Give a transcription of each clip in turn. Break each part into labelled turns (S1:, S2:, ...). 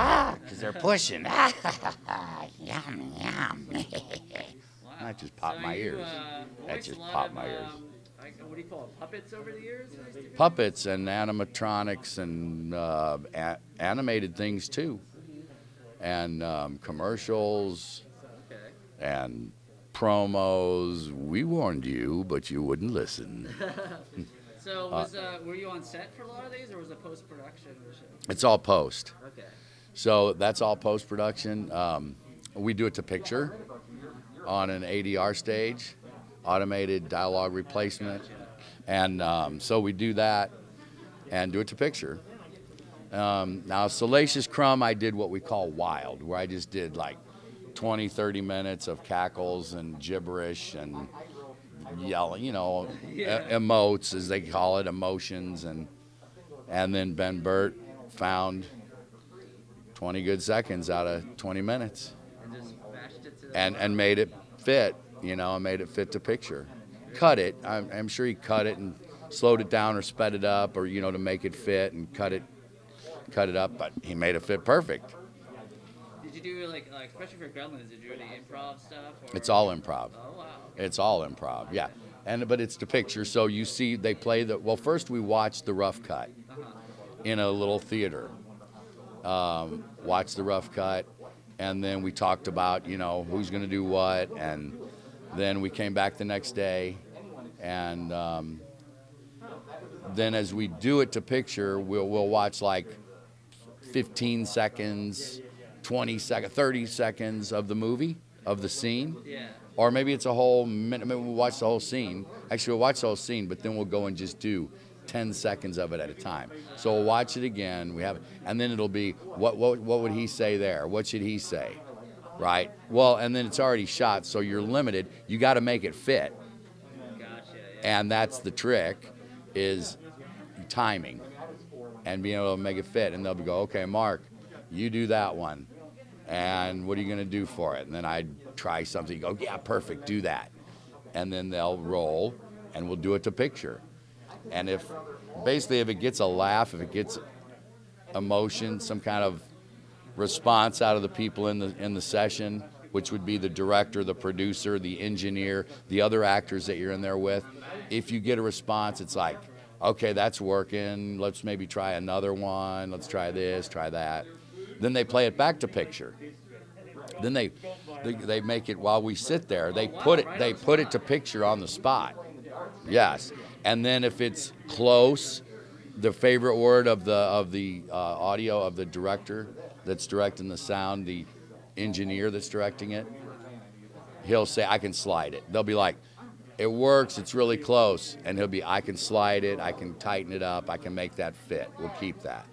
S1: because they're pushing. yum, yum. That just popped my ears.
S2: Uh,
S1: That just popped my ears.
S2: Um, what do you call it? Puppets over the years?
S1: Puppets and animatronics and uh, a- animated things too, and um, commercials and promos. We warned you, but you wouldn't listen.
S2: So was uh, were you on set for a lot of these, or was it post production?
S1: It's all post. So that's all post production. Um, we do it to picture on an ADR stage, automated dialogue replacement. And um, so we do that and do it to picture. Um, now, Salacious Crumb, I did what we call wild, where I just did like 20, 30 minutes of cackles and gibberish and yelling, you know, e- emotes, as they call it, emotions. And, and then Ben Burtt found 20 good seconds out of 20 minutes
S2: And just bashed it to the
S1: and, made it fit, you know, and made it fit to picture. Cut it. I'm, I'm sure he cut it and slowed it down or sped it up or, you know, to make it fit and cut it, cut it up, but he made it fit perfect.
S2: Did you do like, like especially for Gremlins? Did you do any improv stuff? Or?
S1: It's all improv.
S2: Oh wow.
S1: It's all improv, yeah. And but it's to picture. So you see, they play the. Well, first we watch the rough cut uh-huh. in a little theater. Um, watch the rough cut, and then we talked about you know who's going to do what, and then we came back the next day, and um, then as we do it to picture, we'll we'll watch like 15 seconds, 20 seconds, 30 seconds of the movie of the scene or maybe it's a whole minute. Maybe we'll watch the whole scene. Actually, we'll watch the whole scene, but then we'll go and just do 10 seconds of it at a time. So we'll watch it again. We have, and then it'll be what what what would he say there? What should he say? Right. Well, and then it's already shot, so you're limited. You got to make it fit, and that's the trick, is timing, and being able to make it fit. And they'll be go, okay, Mark, you do that one, and what are you going to do for it? And then I try something. Go, yeah, perfect, do that, and then they'll roll, and we'll do it to picture. And if basically if it gets a laugh, if it gets emotion, some kind of response out of the people in the in the session, which would be the director, the producer, the engineer, the other actors that you're in there with. If you get a response, it's like, okay, that's working. Let's maybe try another one. Let's try this, try that. Then they play it back to picture. Then they they, they make it while we sit there. They put it they put it to picture on the spot. Yes. And then if it's close, the favorite word of the of the uh, audio of the director that's directing the sound, the engineer that's directing it, he'll say, "I can slide it." They'll be like, "It works. It's really close," and he'll be, "I can slide it. I can tighten it up. I can make that fit. We'll keep that."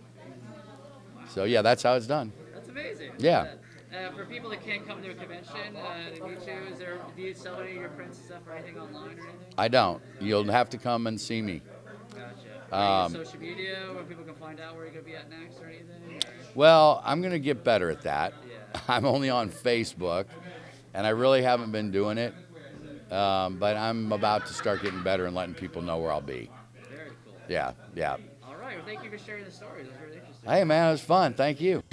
S1: So yeah, that's how it's done.
S2: That's amazing.
S1: Yeah.
S2: Uh, for people that can't come to a convention uh, to meet you, is there do you sell any of your prints and stuff or anything online or anything?
S1: I don't. You'll have to come and see me.
S2: Gotcha.
S1: Um,
S2: social media where people can find out where you're gonna be at next or anything? Or?
S1: Well, I'm going to get better at that.
S2: Yeah.
S1: I'm only on Facebook, and I really haven't been doing it. Um, but I'm about to start getting better and letting people know where I'll be.
S2: Very cool.
S1: Yeah, yeah.
S2: All right. Well, thank you for sharing the story. It was really interesting.
S1: Hey, man, it was fun. Thank you.